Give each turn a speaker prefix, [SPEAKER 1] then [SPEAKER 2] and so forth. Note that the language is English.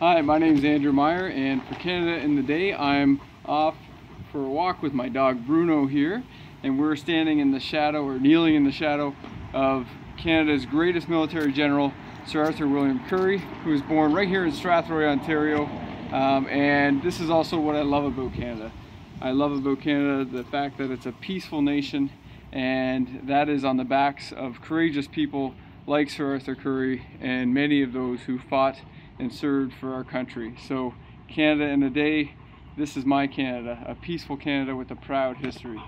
[SPEAKER 1] Hi, my name is Andrew Meyer, and for Canada in the Day, I'm off for a walk with my dog Bruno here, and we're standing in the shadow, or kneeling in the shadow, of Canada's greatest military general, Sir Arthur William Currie, who was born right here in Strathroy, Ontario, um, and this is also what I love about Canada. I love about Canada the fact that it's a peaceful nation, and that is on the backs of courageous people like Sir Arthur Currie and many of those who fought and served for our country. So Canada in a day, this is my Canada, a peaceful Canada with a proud history.